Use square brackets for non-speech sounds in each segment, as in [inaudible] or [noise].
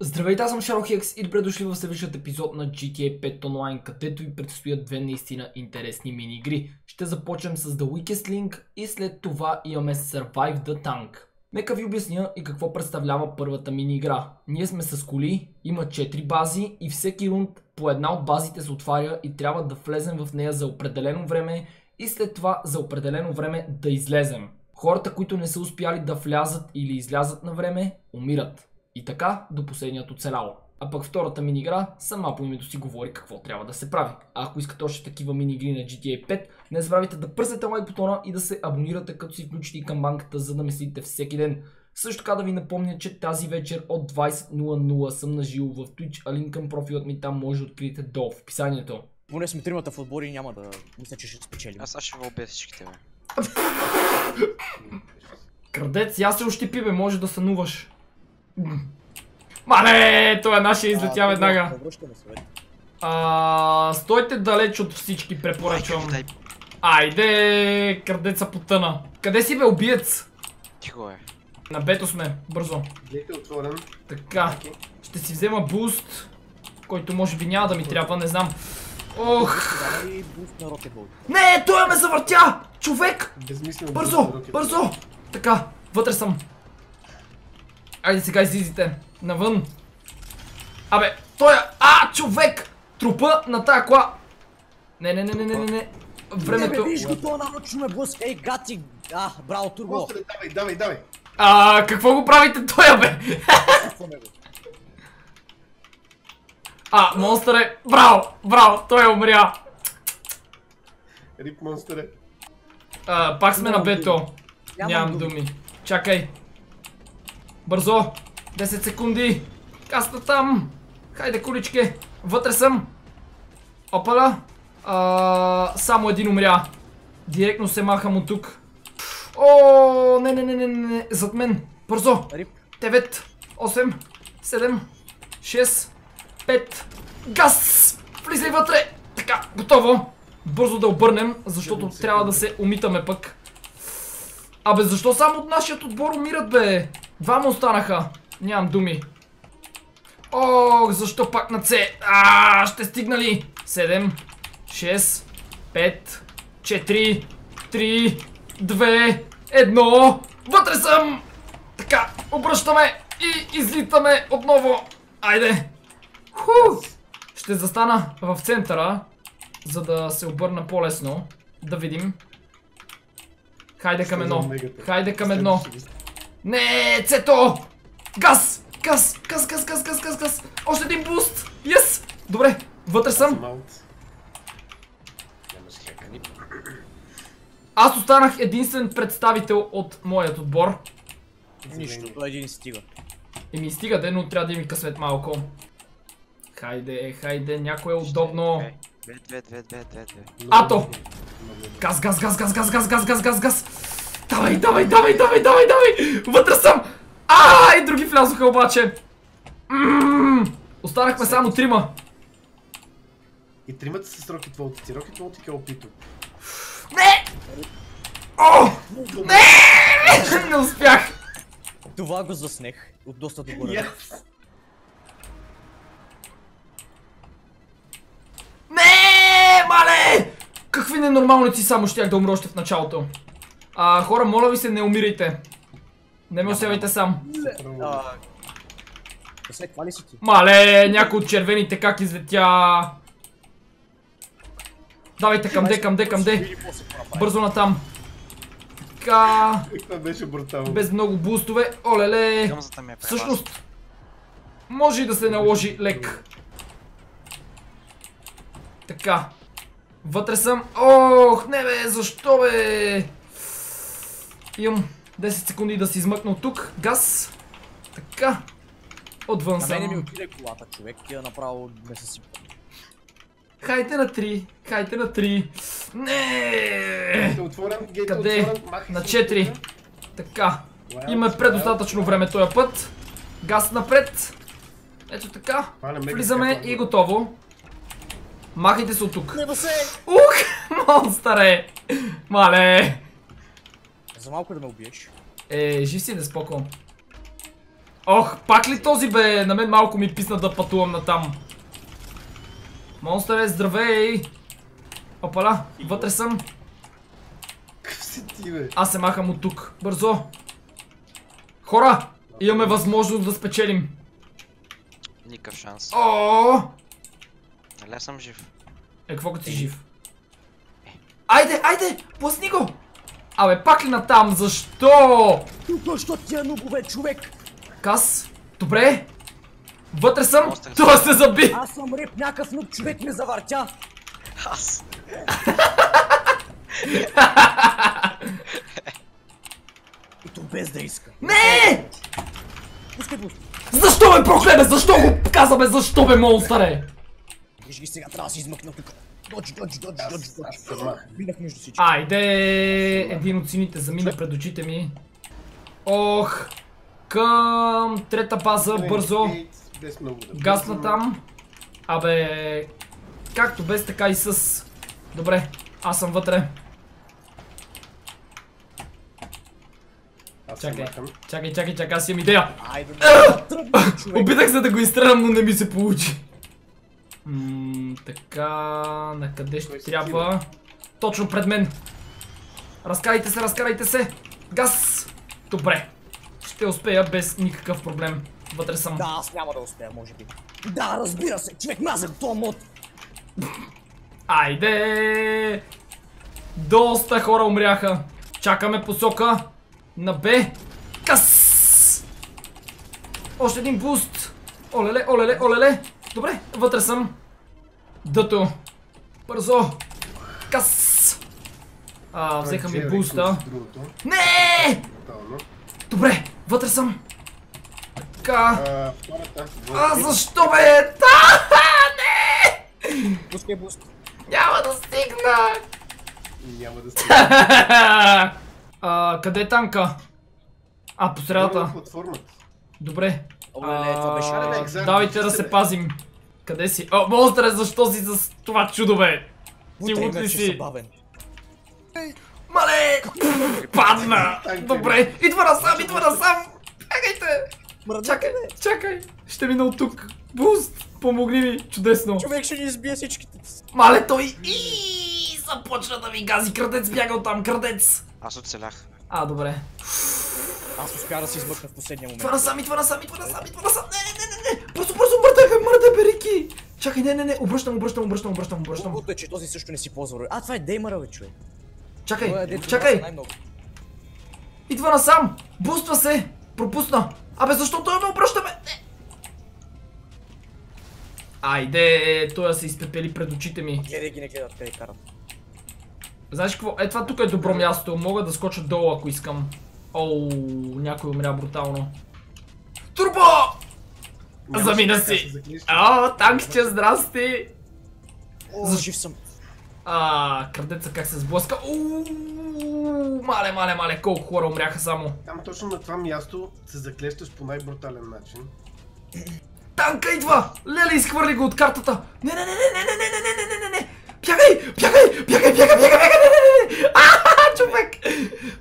Здравейте, аз съм Шарохекс и добре дошли в следващият епизод на GTA 5 Online, където ви предстоят две наистина интересни мини-игри. Ще започнем с The Weakest Link и след това имаме Survive the Tank. Нека ви обясня и какво представлява първата мини-игра. Ние сме с коли, има 4 бази и всеки рунд по една от базите се отваря и трябва да влезем в нея за определено време и след това за определено време да излезем. Хората, които не са успяли да влязат или излязат на време, умират. И така до последният оцелял. А пък втората мини-игра сама по името си говори какво трябва да се прави. А ако искате още такива мини-игри на GTA 5, не забравяйте да пръснете лайк бутона и да се абонирате като си включите и камбанката, за да ме следите всеки ден. Също така да ви напомня, че тази вечер от 20.00 съм на живо в Twitch, а линк към профилът ми там може да откриете долу в описанието. Поне сме тримата в отбори и няма да мисля, че ще спечелим. Аз сега ще вълбя всичките, бе. [laughs] Крадец, я се ощипи бе, може да сънуваш. Мале, това е нашия излетя веднага. А, стойте далеч от всички, препоръчвам. Айде, крадеца потъна. Къде си бе, убиец? Тихо е. На бето сме, бързо. Гейт е отворен. Така, ще си взема буст, който може би няма да ми трябва, не знам. Ох, не, той ме завъртя! Човек! Бързо, бързо! Така, вътре съм. Айде сега излизайте. Навън. Абе, той е... А, човек! Трупа на тая кола. Не, не, не, не, не, не, не. Не, Времето... бе, виж го, това нарочно ме блъска. Ей, гати! А, браво, турбо! Давай, давай, давай. А, какво го правите той, бе? [laughs] А, монстър е... Браво, браво, той е умря. Рип монстре. А, пак сме на бето. Нямам думи. Чакай. Бързо. 10 секунди. Каста там. Хайде, куличке. Вътре съм. Опала. А, само един умря. Директно се махам от тук. О, не, не, не, не, не. Зад мен. Бързо. Рип. 9, 8, 7, 6, 5. Газ! Влизай вътре! Така, готово. Бързо да обърнем, защото трябва да се умитаме пък. Абе, защо само от нашият отбор умират, бе? Двама останаха. Нямам думи. Ох, защо пак на С? А, ще стигна ли? 7, 6, 5, 4, 3, 2, 1. Вътре съм! Така, обръщаме и излитаме отново. Айде. Ху! Ще застана в центъра, за да се обърна по-лесно. Да видим. Хайде към едно. Хайде към едно. Не, цето! Газ! Газ! Газ, газ, газ, газ, газ, газ! Още един буст! Йес! Добре, вътре съм. Аз останах единствен представител от моят отбор. Нищо, той един стига. И ми стига де, но трябва да ми късмет малко. Хайде, хайде, някое удобно. Две, две, две, две, две, две. Ато! Газ, газ, газ, газ, газ, газ, газ, газ, газ, газ! Давай, давай, давай, давай, давай, давай! Вътре съм! А, и други влязоха обаче! Ммм, Останахме само трима. И тримата с Рокет Волтици. Рокет Волтик е опито. Не! О! Не! Не успях! Това го заснех от доста добър. Yes. Не, мале! Какви ненормалници само щях да умра още в началото. А, хора, моля ви се, не умирайте. Не ме оставяйте сам. А, След това ли си ти? Мале, някой от червените как излетя. Давайте към де, към де, към де. Бързо натам. Така. Това беше брутално. Без много бустове. Олеле. Е. Всъщност, може и да се наложи лек. Така. Вътре съм. Ох, не бе, защо бе? Имам 10 секунди да се измъкна от тук. Газ. Така. Отвън На мене ми съм. отиде колата, човек. Я направо ме съсипа. Хайде на 3. Хайде на 3. Не! Е. Гейт е Къде? На се 4. тука. Така. Има предостатъчно време този път. Газ напред. Ето така. Влизаме и готово. Махайте се от тук. Се! Ух, [laughs] монстър Мале! За малко да ме убиеш. Е, жив си да споко. Ох, пак ли този бе? На мен малко ми писна да пътувам натам. Монстър е, здравей! Опала, вътре съм. Какъв си ти, бе? Аз се махам от тук. Бързо! Хора! Имаме възможност да спечелим. Никакъв шанс. О! Нали аз съм жив? Е, какво като си жив? Айде, айде! Плъсни го! Абе, пак ли натам? Защо? Тук, що тия нубове, човек! Кас? Добре. Вътре съм. Това се заби. Аз съм рип, някакъв нуб човек ме завъртя! Аз. [laughs] И то без да иска. Не! Пускай го! Защо бе, проклебе? Защо го казваме? Защо бе, монстъре? Виж ги сега, трябва да се измъкна тук. Доджи, доджи, доджи, доджи, доджи. Минах между всички. Айде! Един от сините замина пред очите ми. Ох! Към трета база, бързо. Гасна там. Абе, както без, така и с. Добре, аз съм вътре. Чакай, чакай, чакай, чакай, аз имам идея. Опитах се да го изстрелям, но не ми се получи. М, така, на къде ще трябва? Точно пред мен. Разкарайте се, разкарайте се. Газ. Добре. Ще успея без никакъв проблем. Вътре съм. Да, аз няма да успея, може би. Да, разбира се, човек мазах този мод. Айде! Доста хора умряха. Чакаме посока на Б. Кас! Още един буст. Олеле, олеле, олеле. Добре, вътре съм. Дъто. Бързо. Кас! А, взеха ми буста. Не! Добре, вътре съм. Така. А, защо бе? Та! Не! Пускай буст. Няма да стигна! Няма да [laughs] стигне. а, къде е танка? А, по средата. Добре. Оле, това беше Екзар, Давайте да се пазим. Къде си? О, монстре, защо си с това чудо, бе? Ти лут ли си? Мале! Падна! Добре, идва насам, идва насам! Чакайте! Мръднете, Чакай, чакай! Ще мина от тук. Буст! Помогни ми, чудесно. Човек ще ни избие всичките. Мале, той и започна да ми гази. Крадец бяга от там, крадец! Аз оцелях. А, добре. Аз успя да се измъкна в последния момент. Това насам, идва насам, идва насам, идва насам. Не, не, не, не, мърдай, бе, мърдай, бе, Рики. Чакай, не, не, не, обръщам, обръщам, обръщам, обръщам, обръщам. Другото е, че този също не си ползва. А, това е Деймъра, бе, човек. Той е Чакай, чакай, идва насам. Буства се. Пропусна. Абе, защо той ме обръща, бе? Не. Айде, той се изпепели пред очите ми. Гледай ги, не гледат къде карат. Знаеш какво? Е, това тук е добро място. Мога да скоча долу, ако искам. Оу, някой умря брутално. Турбо! Замина си. О, танкче, здрасти! О, За- жив съм. А, крадеца как се сблъска. Ууу, мале, мале, мале, колко хора умряха само. Там точно на това място се заклещаш по най-брутален начин. Танка идва! Леле, изхвърли го от картата! Не, не, не, не, не, не, не, не, не, не, не, не! Бягай! Бягай! Бягай, бягай, бягай, бягай! Не, не, не, не! А, човек!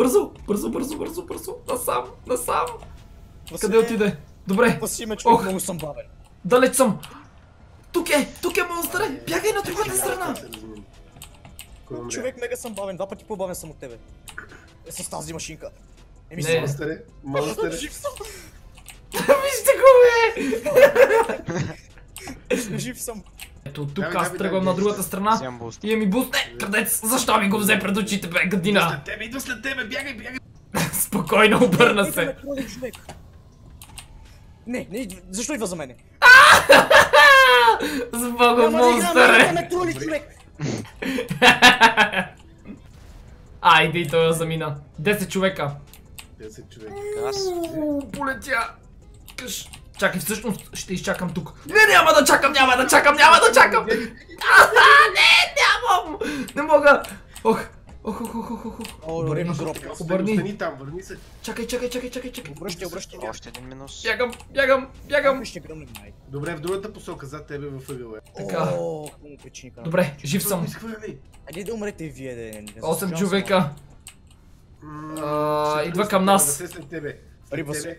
Бързо, бързо, бързо, бързо, бързо! Насам, насам! Къде отиде? Добре, Паси ме, човек, Ох. много съм бавен. далеч съм! Тук е! Тук е монстър! Бягай на другата страна! Човек, мега съм бавен, два пъти по-бавен съм от тебе. Е, с тази машинка. Еми, Не. Монстър. Монстър. Жив съм. [laughs] Вижте го, бе! Жив съм. Ето тук Давай, аз давай, тръгвам давай, на другата страна. И ми буст. Не, крадец! Защо ми го взе пред очите, бе, гадина? След тебе, идва след тебе, бягай, бягай. [laughs] Спокойно, обърна Идва се. Не, не, идва- защо идва за мене? С ме троли, човек. Айде и той я замина. 10 човека. 10 човека. Аз. Полетя. Къш. Чакай, всъщност ще изчакам тук. Не, няма да чакам, няма да чакам, няма да чакам! Аха, не, нямам! Не мога! Ох, ох, ох, ох, ох, ох. Обърни. Обърни. Остани там, върни се. Чакай, чакай, чакай, чакай, чакай. Обръщай, обръщай. Още един минус. Бягам, бягам, бягам. Добре, в другата посока, зад тебе във ъгъла е. Така. Добре, жив съм. Айде да умрете и вие, да не. 8 човека. А, идва към нас. Риба се.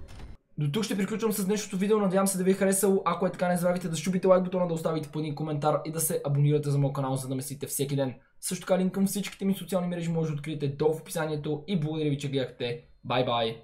До тук ще приключвам с днешното видео, надявам се да ви е харесало. Ако е така, не забравяйте да щупите лайк бутона, да оставите по един коментар и да се абонирате за моят канал, за да ме следите всеки ден. Също така линк към всичките ми социални мрежи може да откриете долу в описанието и благодаря ви, че гледахте. Бай бай!